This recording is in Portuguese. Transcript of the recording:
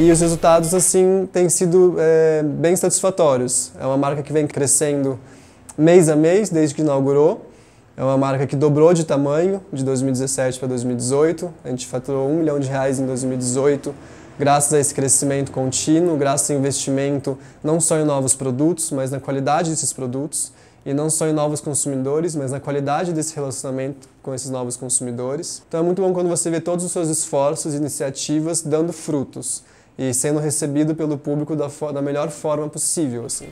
E os resultados, assim, têm sido é, bem satisfatórios. É uma marca que vem crescendo mês a mês desde que inaugurou. É uma marca que dobrou de tamanho de 2017 para 2018. A gente faturou um milhão de reais em 2018 graças a esse crescimento contínuo, graças ao investimento não só em novos produtos, mas na qualidade desses produtos e não só em novos consumidores, mas na qualidade desse relacionamento com esses novos consumidores. Então é muito bom quando você vê todos os seus esforços e iniciativas dando frutos e sendo recebido pelo público da, da melhor forma possível, assim.